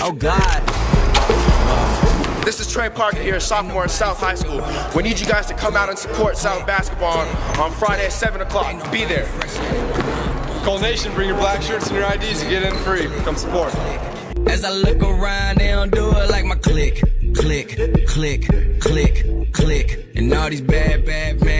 Oh God. This is Trey Parker here, sophomore at South High School. We need you guys to come out and support South basketball on, Friday at 7 o'clock. Be there. Cole Nation, bring your black shirts and your IDs to get in free. Come support. As I look around, they don't do it like my click, click, click, click, click. And all these bad, bad men,